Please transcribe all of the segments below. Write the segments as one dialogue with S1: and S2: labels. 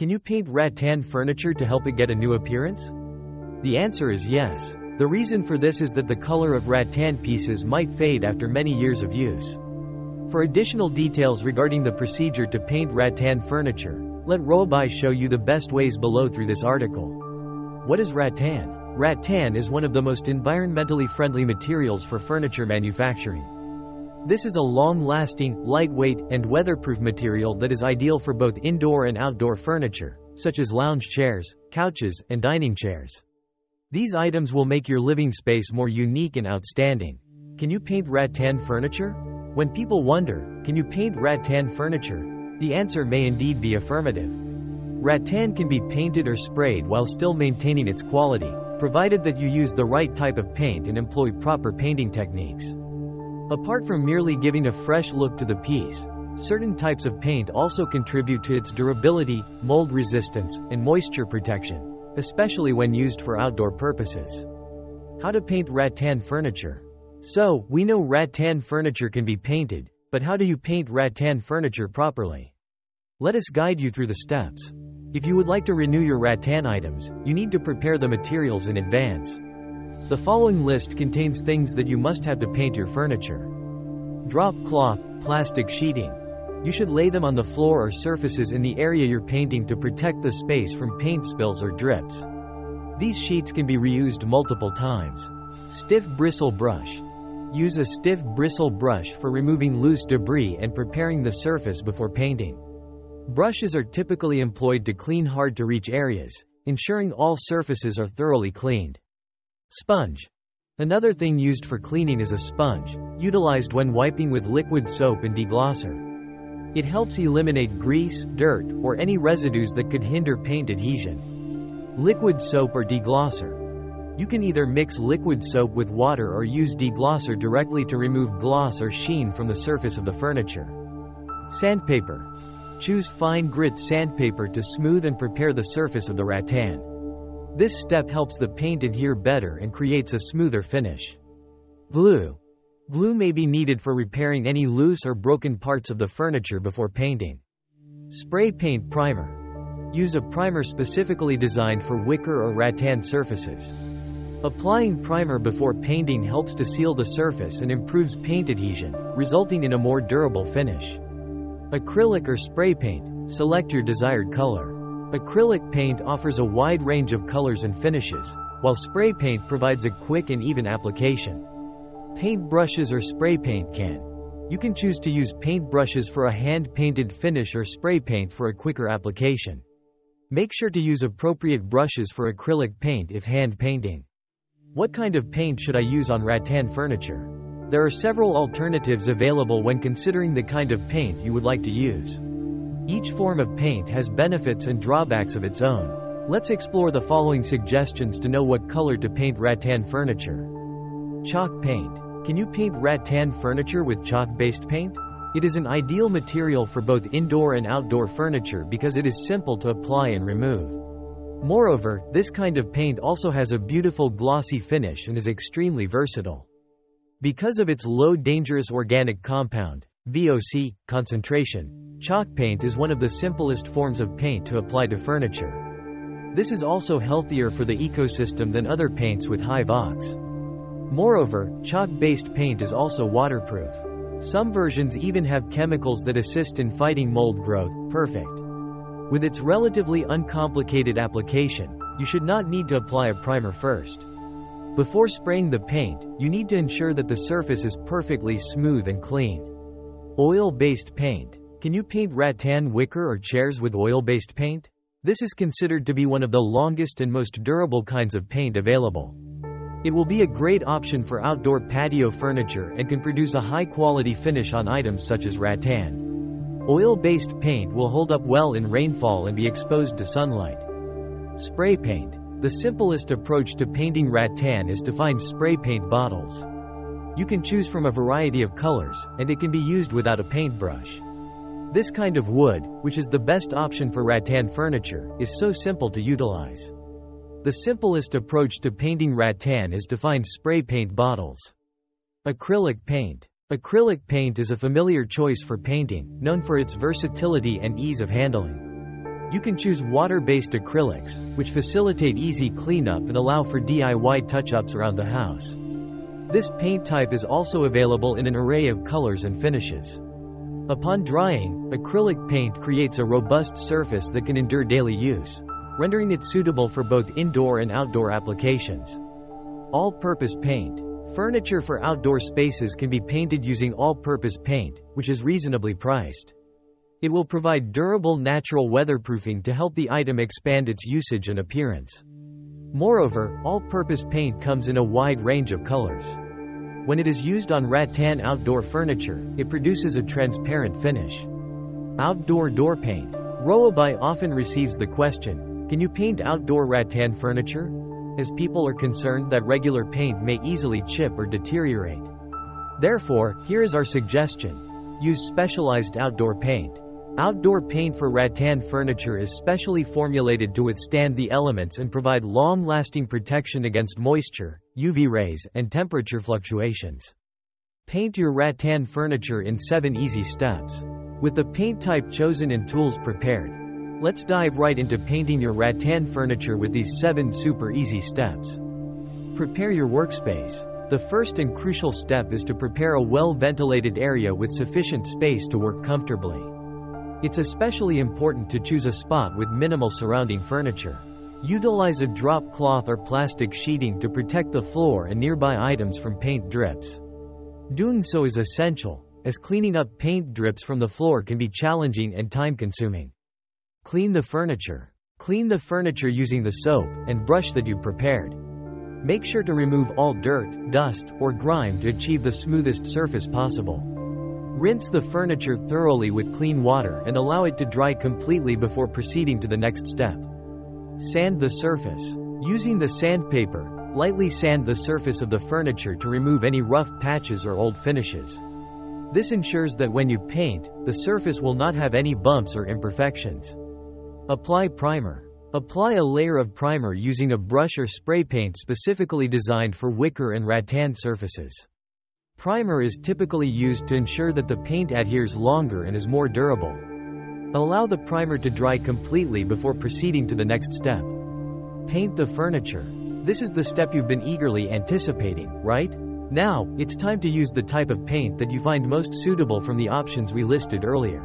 S1: Can you paint rattan furniture to help it get a new appearance? The answer is yes. The reason for this is that the color of rattan pieces might fade after many years of use. For additional details regarding the procedure to paint rattan furniture, let Rowabi show you the best ways below through this article. What is rattan? Rattan is one of the most environmentally friendly materials for furniture manufacturing. This is a long-lasting, lightweight, and weatherproof material that is ideal for both indoor and outdoor furniture, such as lounge chairs, couches, and dining chairs. These items will make your living space more unique and outstanding. Can you paint rattan furniture? When people wonder, can you paint rattan furniture? The answer may indeed be affirmative. Rattan can be painted or sprayed while still maintaining its quality, provided that you use the right type of paint and employ proper painting techniques. Apart from merely giving a fresh look to the piece, certain types of paint also contribute to its durability, mold resistance, and moisture protection, especially when used for outdoor purposes. How to paint rattan furniture. So, we know rattan furniture can be painted, but how do you paint rattan furniture properly? Let us guide you through the steps. If you would like to renew your rattan items, you need to prepare the materials in advance. The following list contains things that you must have to paint your furniture. Drop cloth, plastic sheeting. You should lay them on the floor or surfaces in the area you're painting to protect the space from paint spills or drips. These sheets can be reused multiple times. Stiff bristle brush. Use a stiff bristle brush for removing loose debris and preparing the surface before painting. Brushes are typically employed to clean hard to reach areas, ensuring all surfaces are thoroughly cleaned. Sponge. Another thing used for cleaning is a sponge, utilized when wiping with liquid soap and deglosser. It helps eliminate grease, dirt, or any residues that could hinder paint adhesion. Liquid soap or deglosser. You can either mix liquid soap with water or use deglosser directly to remove gloss or sheen from the surface of the furniture. Sandpaper. Choose fine grit sandpaper to smooth and prepare the surface of the rattan. This step helps the paint adhere better and creates a smoother finish. Glue. Glue may be needed for repairing any loose or broken parts of the furniture before painting. Spray paint primer. Use a primer specifically designed for wicker or rattan surfaces. Applying primer before painting helps to seal the surface and improves paint adhesion, resulting in a more durable finish. Acrylic or spray paint, select your desired color. Acrylic paint offers a wide range of colors and finishes, while spray paint provides a quick and even application. Paint brushes or spray paint can. You can choose to use paint brushes for a hand-painted finish or spray paint for a quicker application. Make sure to use appropriate brushes for acrylic paint if hand painting. What kind of paint should I use on rattan furniture? There are several alternatives available when considering the kind of paint you would like to use. Each form of paint has benefits and drawbacks of its own. Let's explore the following suggestions to know what color to paint rattan furniture. Chalk paint. Can you paint rattan furniture with chalk-based paint? It is an ideal material for both indoor and outdoor furniture because it is simple to apply and remove. Moreover, this kind of paint also has a beautiful glossy finish and is extremely versatile. Because of its low dangerous organic compound, VOC, concentration, chalk paint is one of the simplest forms of paint to apply to furniture. This is also healthier for the ecosystem than other paints with high VOCs. Moreover, chalk-based paint is also waterproof. Some versions even have chemicals that assist in fighting mold growth, perfect. With its relatively uncomplicated application, you should not need to apply a primer first. Before spraying the paint, you need to ensure that the surface is perfectly smooth and clean. Oil-based paint. Can you paint rattan wicker or chairs with oil-based paint? This is considered to be one of the longest and most durable kinds of paint available. It will be a great option for outdoor patio furniture and can produce a high-quality finish on items such as rattan. Oil-based paint will hold up well in rainfall and be exposed to sunlight. Spray paint. The simplest approach to painting rattan is to find spray paint bottles. You can choose from a variety of colors, and it can be used without a paintbrush. This kind of wood, which is the best option for rattan furniture, is so simple to utilize. The simplest approach to painting rattan is to find spray paint bottles. Acrylic paint. Acrylic paint is a familiar choice for painting, known for its versatility and ease of handling. You can choose water-based acrylics, which facilitate easy cleanup and allow for DIY touch-ups around the house. This paint type is also available in an array of colors and finishes. Upon drying, acrylic paint creates a robust surface that can endure daily use, rendering it suitable for both indoor and outdoor applications. All-purpose paint. Furniture for outdoor spaces can be painted using all-purpose paint, which is reasonably priced. It will provide durable natural weatherproofing to help the item expand its usage and appearance. Moreover, all-purpose paint comes in a wide range of colors. When it is used on rattan outdoor furniture, it produces a transparent finish. Outdoor door paint. Rowabi often receives the question, can you paint outdoor rattan furniture? As people are concerned that regular paint may easily chip or deteriorate. Therefore, here is our suggestion. Use specialized outdoor paint. Outdoor paint for rattan furniture is specially formulated to withstand the elements and provide long-lasting protection against moisture, UV rays, and temperature fluctuations. Paint your rattan furniture in 7 easy steps. With the paint type chosen and tools prepared, let's dive right into painting your rattan furniture with these 7 super easy steps. Prepare your workspace. The first and crucial step is to prepare a well-ventilated area with sufficient space to work comfortably. It's especially important to choose a spot with minimal surrounding furniture. Utilize a drop cloth or plastic sheeting to protect the floor and nearby items from paint drips. Doing so is essential, as cleaning up paint drips from the floor can be challenging and time-consuming. Clean the furniture. Clean the furniture using the soap and brush that you prepared. Make sure to remove all dirt, dust, or grime to achieve the smoothest surface possible. Rinse the furniture thoroughly with clean water and allow it to dry completely before proceeding to the next step. Sand the surface. Using the sandpaper, lightly sand the surface of the furniture to remove any rough patches or old finishes. This ensures that when you paint, the surface will not have any bumps or imperfections. Apply primer. Apply a layer of primer using a brush or spray paint specifically designed for wicker and rattan surfaces. Primer is typically used to ensure that the paint adheres longer and is more durable. Allow the primer to dry completely before proceeding to the next step. Paint the furniture. This is the step you've been eagerly anticipating, right? Now, it's time to use the type of paint that you find most suitable from the options we listed earlier.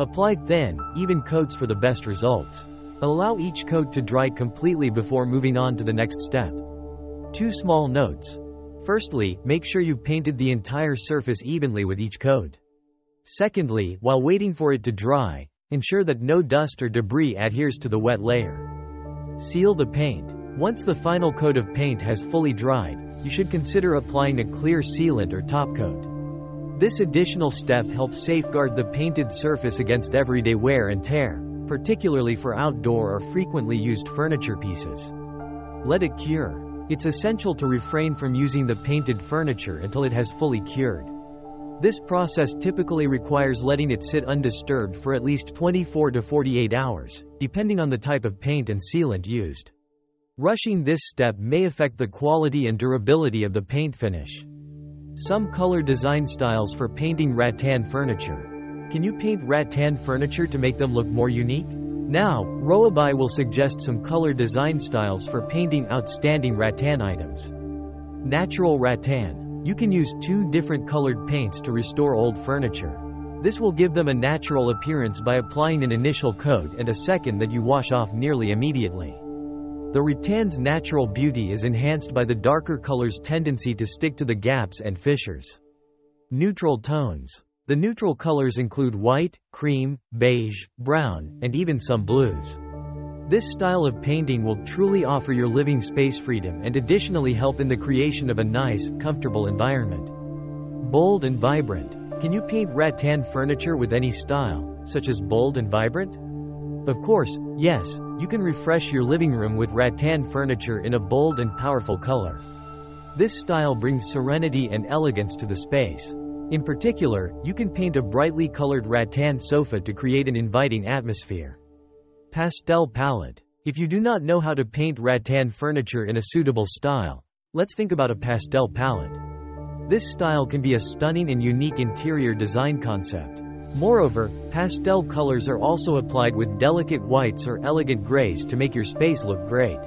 S1: Apply thin, even coats for the best results. Allow each coat to dry completely before moving on to the next step. Two small notes. Firstly, make sure you've painted the entire surface evenly with each coat. Secondly, while waiting for it to dry, ensure that no dust or debris adheres to the wet layer. Seal the paint. Once the final coat of paint has fully dried, you should consider applying a clear sealant or top coat. This additional step helps safeguard the painted surface against everyday wear and tear, particularly for outdoor or frequently used furniture pieces. Let it cure. It's essential to refrain from using the painted furniture until it has fully cured. This process typically requires letting it sit undisturbed for at least 24 to 48 hours, depending on the type of paint and sealant used. Rushing this step may affect the quality and durability of the paint finish. Some color design styles for painting rattan furniture. Can you paint rattan furniture to make them look more unique? Now, Rowabi will suggest some color design styles for painting outstanding rattan items. Natural rattan. You can use two different colored paints to restore old furniture. This will give them a natural appearance by applying an initial coat and a second that you wash off nearly immediately. The rattan's natural beauty is enhanced by the darker color's tendency to stick to the gaps and fissures. Neutral tones. The neutral colors include white, cream, beige, brown, and even some blues. This style of painting will truly offer your living space freedom and additionally help in the creation of a nice, comfortable environment. Bold and vibrant. Can you paint rattan furniture with any style, such as bold and vibrant? Of course, yes, you can refresh your living room with rattan furniture in a bold and powerful color. This style brings serenity and elegance to the space. In particular, you can paint a brightly colored rattan sofa to create an inviting atmosphere. Pastel palette. If you do not know how to paint rattan furniture in a suitable style, let's think about a pastel palette. This style can be a stunning and unique interior design concept. Moreover, pastel colors are also applied with delicate whites or elegant grays to make your space look great.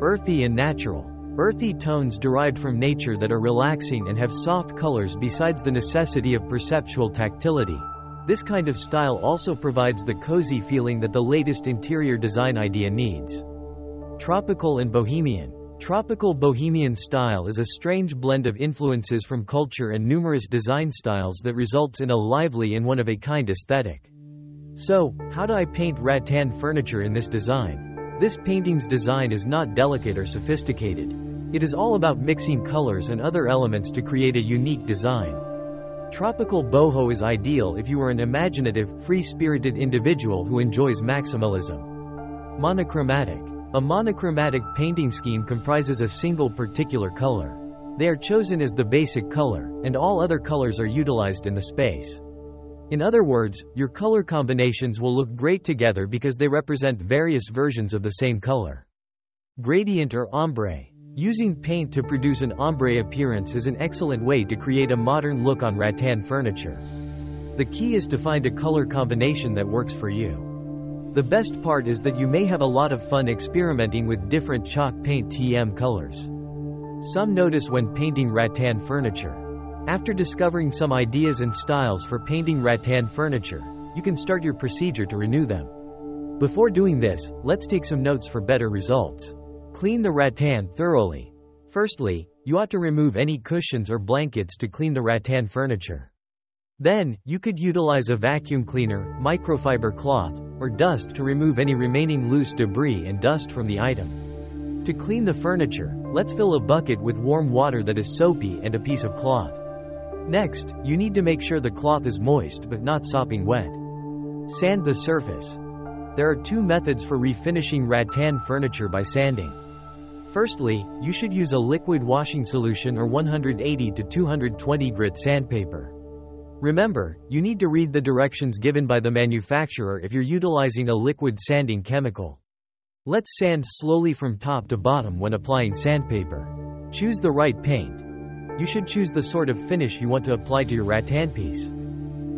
S1: Earthy and natural. Earthy tones derived from nature that are relaxing and have soft colors besides the necessity of perceptual tactility. This kind of style also provides the cozy feeling that the latest interior design idea needs. Tropical and Bohemian. Tropical Bohemian style is a strange blend of influences from culture and numerous design styles that results in a lively and one-of-a-kind aesthetic. So, how do I paint rattan furniture in this design? This painting's design is not delicate or sophisticated. It is all about mixing colors and other elements to create a unique design. Tropical boho is ideal if you are an imaginative, free-spirited individual who enjoys maximalism. Monochromatic. A monochromatic painting scheme comprises a single particular color. They are chosen as the basic color, and all other colors are utilized in the space. In other words, your color combinations will look great together because they represent various versions of the same color. Gradient or ombre. Using paint to produce an ombre appearance is an excellent way to create a modern look on rattan furniture. The key is to find a color combination that works for you. The best part is that you may have a lot of fun experimenting with different chalk paint TM colors. Some notice when painting rattan furniture. After discovering some ideas and styles for painting rattan furniture, you can start your procedure to renew them. Before doing this, let's take some notes for better results. Clean the rattan thoroughly. Firstly, you ought to remove any cushions or blankets to clean the rattan furniture. Then, you could utilize a vacuum cleaner, microfiber cloth, or dust to remove any remaining loose debris and dust from the item. To clean the furniture, let's fill a bucket with warm water that is soapy and a piece of cloth. Next, you need to make sure the cloth is moist but not sopping wet. Sand the surface. There are two methods for refinishing rattan furniture by sanding. Firstly, you should use a liquid washing solution or 180 to 220 grit sandpaper. Remember, you need to read the directions given by the manufacturer if you're utilizing a liquid sanding chemical. Let's sand slowly from top to bottom when applying sandpaper. Choose the right paint. You should choose the sort of finish you want to apply to your rattan piece.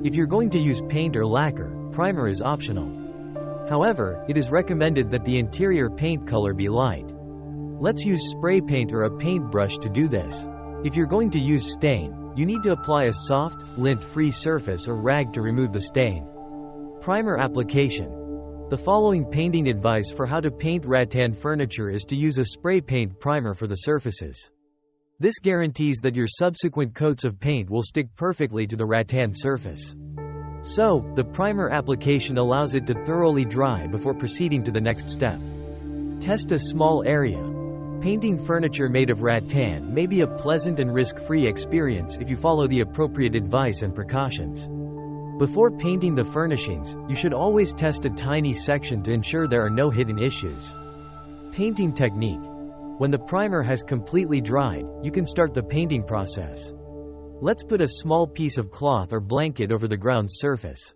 S1: If you're going to use paint or lacquer, primer is optional. However, it is recommended that the interior paint color be light. Let's use spray paint or a paintbrush to do this. If you're going to use stain, you need to apply a soft, lint-free surface or rag to remove the stain. Primer application. The following painting advice for how to paint rattan furniture is to use a spray paint primer for the surfaces. This guarantees that your subsequent coats of paint will stick perfectly to the rattan surface. So, the primer application allows it to thoroughly dry before proceeding to the next step. Test a small area. Painting furniture made of rattan may be a pleasant and risk-free experience if you follow the appropriate advice and precautions. Before painting the furnishings, you should always test a tiny section to ensure there are no hidden issues. Painting technique. When the primer has completely dried, you can start the painting process. Let's put a small piece of cloth or blanket over the ground surface.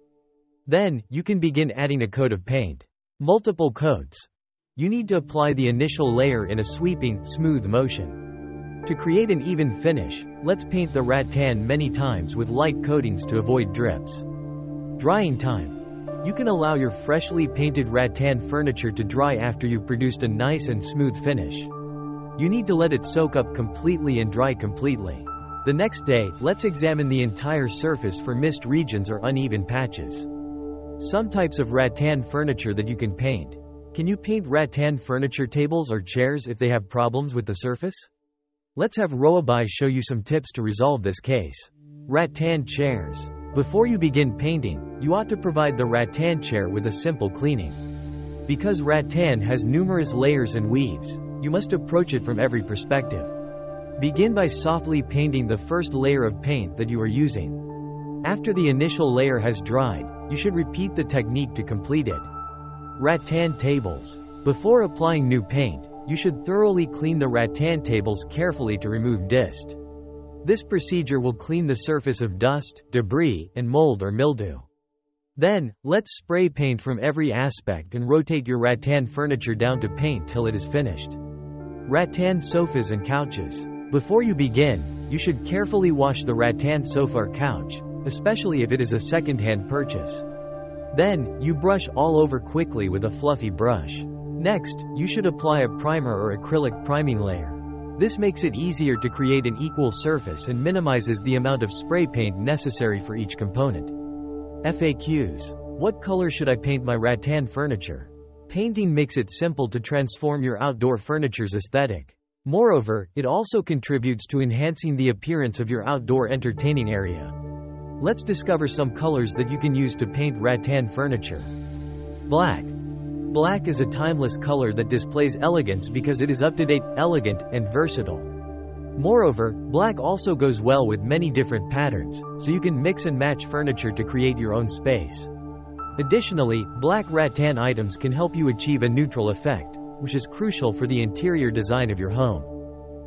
S1: Then, you can begin adding a coat of paint. Multiple coats. You need to apply the initial layer in a sweeping, smooth motion. To create an even finish, let's paint the rattan many times with light coatings to avoid drips. Drying time. You can allow your freshly painted rattan furniture to dry after you've produced a nice and smooth finish. You need to let it soak up completely and dry completely. The next day, let's examine the entire surface for missed regions or uneven patches. Some types of rattan furniture that you can paint. Can you paint rattan furniture tables or chairs if they have problems with the surface? Let's have Rowabi show you some tips to resolve this case. Rattan chairs. Before you begin painting, you ought to provide the rattan chair with a simple cleaning. Because rattan has numerous layers and weaves, you must approach it from every perspective. Begin by softly painting the first layer of paint that you are using. After the initial layer has dried, you should repeat the technique to complete it. Rattan tables. Before applying new paint, you should thoroughly clean the rattan tables carefully to remove dist. This procedure will clean the surface of dust, debris, and mold or mildew. Then, let's spray paint from every aspect and rotate your rattan furniture down to paint till it is finished. Rattan sofas and couches. Before you begin, you should carefully wash the rattan sofa or couch. especially if it is a second-hand purchase. Then, you brush all over quickly with a fluffy brush. Next, you should apply a primer or acrylic priming layer. This makes it easier to create an equal surface and minimizes the amount of spray paint necessary for each component. FAQs. What color should I paint my rattan furniture? Painting makes it simple to transform your outdoor furniture's aesthetic. Moreover, it also contributes to enhancing the appearance of your outdoor entertaining area. Let's discover some colors that you can use to paint rattan furniture. Black. Black is a timeless color that displays elegance because it is up-to-date, elegant, and versatile. Moreover, black also goes well with many different patterns, so you can mix and match furniture to create your own space. Additionally, black rattan items can help you achieve a neutral effect, which is crucial for the interior design of your home.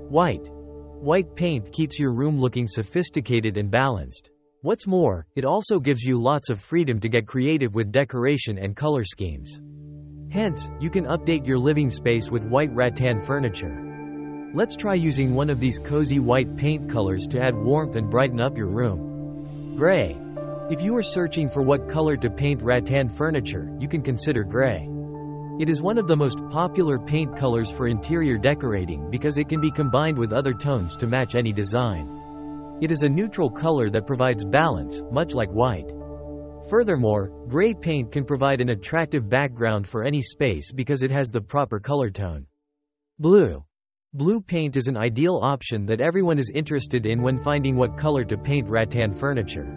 S1: White. White paint keeps your room looking sophisticated and balanced. What's more, it also gives you lots of freedom to get creative with decoration and color schemes. Hence, you can update your living space with white rattan furniture. Let's try using one of these cozy white paint colors to add warmth and brighten up your room. Gray. If you are searching for what color to paint rattan furniture, you can consider gray. It is one of the most popular paint colors for interior decorating because it can be combined with other tones to match any design. It is a neutral color that provides balance, much like white. Furthermore, gray paint can provide an attractive background for any space because it has the proper color tone. Blue. Blue paint is an ideal option that everyone is interested in when finding what color to paint rattan furniture.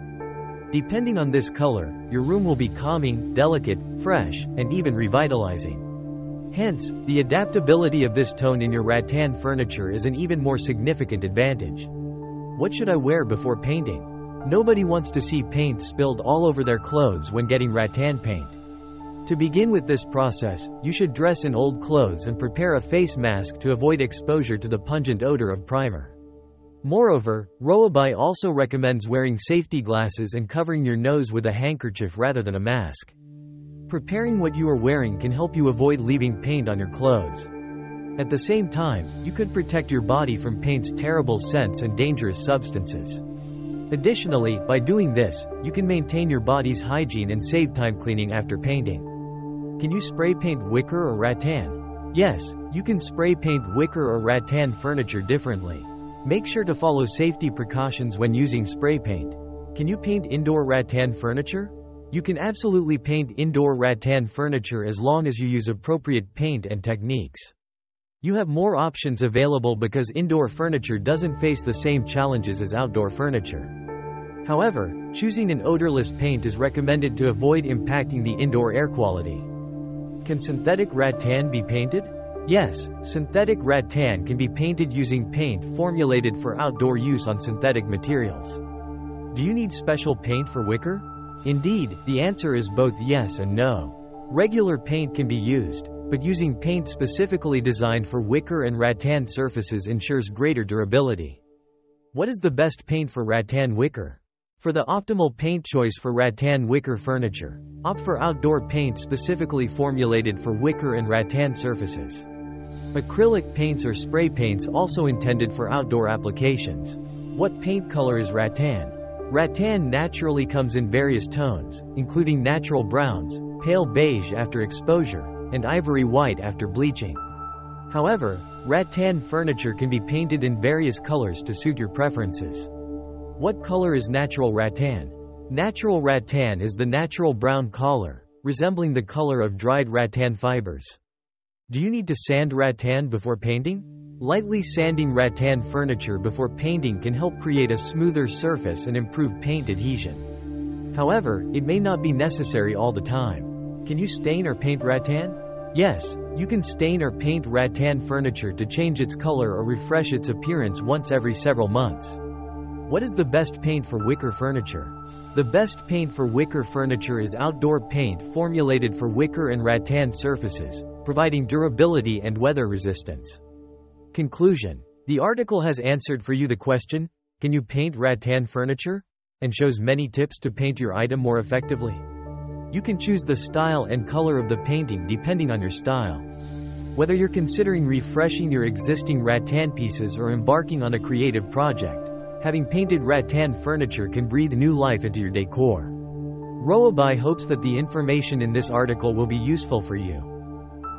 S1: Depending on this color, your room will be calming, delicate, fresh, and even revitalizing. Hence, the adaptability of this tone in your rattan furniture is an even more significant advantage. What should I wear before painting? Nobody wants to see paint spilled all over their clothes when getting rattan paint. To begin with this process, you should dress in old clothes and prepare a face mask to avoid exposure to the pungent odor of primer. Moreover, Rowabi also recommends wearing safety glasses and covering your nose with a handkerchief rather than a mask. Preparing what you are wearing can help you avoid leaving paint on your clothes. At the same time, you could protect your body from paint's terrible scents and dangerous substances. Additionally, by doing this, you can maintain your body's hygiene and save time cleaning after painting. Can you spray paint wicker or rattan? Yes, you can spray paint wicker or rattan furniture differently. Make sure to follow safety precautions when using spray paint. Can you paint indoor rattan furniture? You can absolutely paint indoor rattan furniture as long as you use appropriate paint and techniques. You have more options available because indoor furniture doesn't face the same challenges as outdoor furniture. However, choosing an odorless paint is recommended to avoid impacting the indoor air quality. Can synthetic rattan be painted? Yes, synthetic rattan can be painted using paint formulated for outdoor use on synthetic materials. Do you need special paint for wicker? Indeed, the answer is both yes and no. Regular paint can be used, but using paint specifically designed for wicker and rattan surfaces ensures greater durability. What is the best paint for rattan wicker? For the optimal paint choice for rattan wicker furniture, opt for outdoor paint specifically formulated for wicker and rattan surfaces. Acrylic paints or spray paints also intended for outdoor applications. What paint color is rattan? Rattan naturally comes in various tones, including natural browns, pale beige after exposure, and ivory white after bleaching. However, rattan furniture can be painted in various colors to suit your preferences. What color is natural rattan? Natural rattan is the natural brown color, resembling the color of dried rattan fibers. Do you need to sand rattan before painting? Lightly sanding rattan furniture before painting can help create a smoother surface and improve paint adhesion. However, it may not be necessary all the time. Can you stain or paint rattan? Yes, you can stain or paint rattan furniture to change its color or refresh its appearance once every several months. What is the best paint for wicker furniture? The best paint for wicker furniture is outdoor paint formulated for wicker and rattan surfaces, providing durability and weather resistance. Conclusion The article has answered for you the question Can you paint rattan furniture? and shows many tips to paint your item more effectively. You can choose the style and color of the painting depending on your style. Whether you're considering refreshing your existing rattan pieces or embarking on a creative project, having painted rattan furniture can breathe new life into your decor. Rowabi hopes that the information in this article will be useful for you.